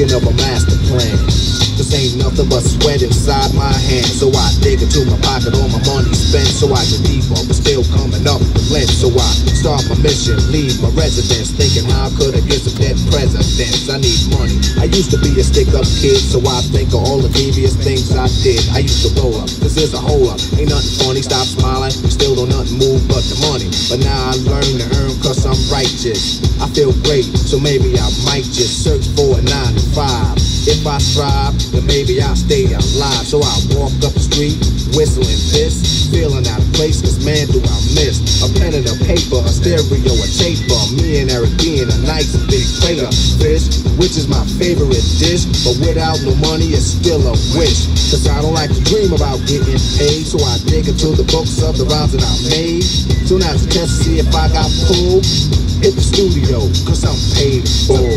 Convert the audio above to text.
thinking of a master plan. This ain't nothing but sweat inside my hands. So I dig into my pocket, all my money spent. So I get deeper, but still coming up with lint. So I start my mission, leave my residence. Thinking how I could I get some dead presidents? I need money. I used to be a stick up kid, so I think of all the devious things I did. I used to roll up, this is a hole up. Ain't nothing funny, stop smiling. Still don't nothing move but the money. But now I learn to earn cause I'm righteous. I feel great, so maybe I might just search for a nine to five. If I strive, then maybe I'll stay alive. So I walk up the street, whistling this, feeling out of place, cause man do I miss a pen and a paper, a stereo, a taper. Me and Eric being a nice big plate of fish, which is my favorite dish. But without no money, it's still a wish. Cause I don't like to dream about getting paid, so I dig into the books of the rhymes that I made. So now it's a test to see if I got pulled. Hit the studio, cause I'm paid full.